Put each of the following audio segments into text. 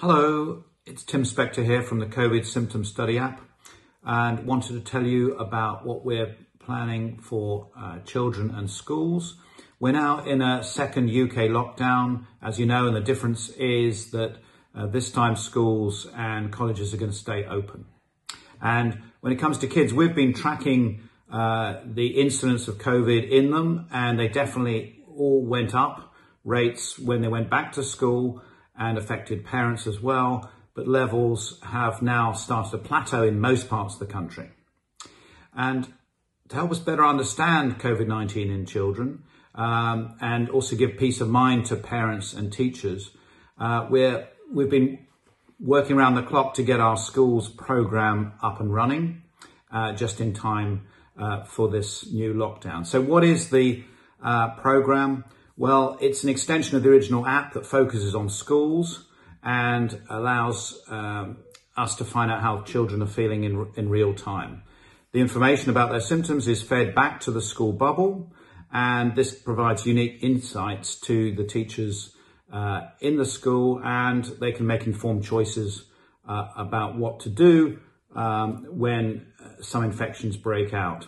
Hello, it's Tim Spector here from the COVID Symptom Study app and wanted to tell you about what we're planning for uh, children and schools. We're now in a second UK lockdown, as you know, and the difference is that uh, this time schools and colleges are going to stay open. And when it comes to kids, we've been tracking uh, the incidence of COVID in them, and they definitely all went up rates when they went back to school and affected parents as well, but levels have now started to plateau in most parts of the country. And to help us better understand COVID-19 in children um, and also give peace of mind to parents and teachers, uh, we're, we've been working around the clock to get our schools program up and running uh, just in time uh, for this new lockdown. So what is the uh, program? Well, it's an extension of the original app that focuses on schools and allows um, us to find out how children are feeling in, in real time. The information about their symptoms is fed back to the school bubble, and this provides unique insights to the teachers uh, in the school, and they can make informed choices uh, about what to do um, when uh, some infections break out.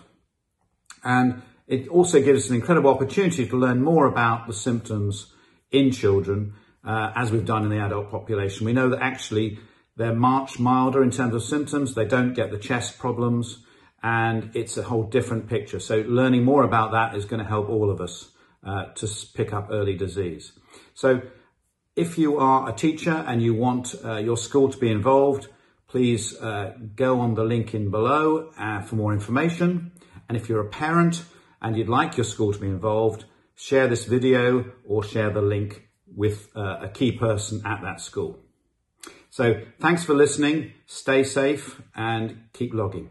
And it also gives us an incredible opportunity to learn more about the symptoms in children, uh, as we've done in the adult population. We know that actually they're much milder in terms of symptoms. They don't get the chest problems and it's a whole different picture. So learning more about that is going to help all of us uh, to pick up early disease. So if you are a teacher and you want uh, your school to be involved, please uh, go on the link in below uh, for more information. And if you're a parent, and you'd like your school to be involved, share this video or share the link with uh, a key person at that school. So thanks for listening, stay safe and keep logging.